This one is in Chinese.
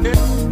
嗯